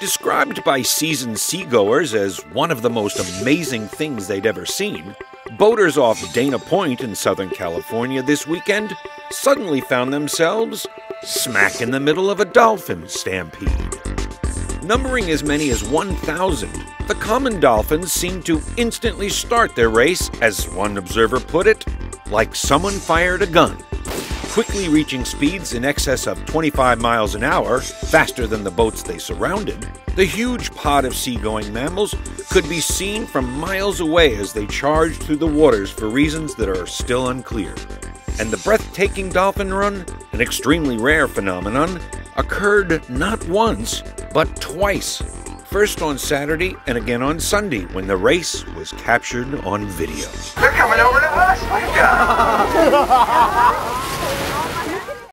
Described by seasoned seagoers as one of the most amazing things they'd ever seen, boaters off Dana Point in Southern California this weekend suddenly found themselves smack in the middle of a dolphin stampede. Numbering as many as 1,000, the common dolphins seemed to instantly start their race, as one observer put it, like someone fired a gun quickly reaching speeds in excess of 25 miles an hour, faster than the boats they surrounded, the huge pod of seagoing mammals could be seen from miles away as they charged through the waters for reasons that are still unclear. And the breathtaking dolphin run, an extremely rare phenomenon, occurred not once, but twice. First on Saturday and again on Sunday when the race was captured on video. They're coming over to us. Oh, my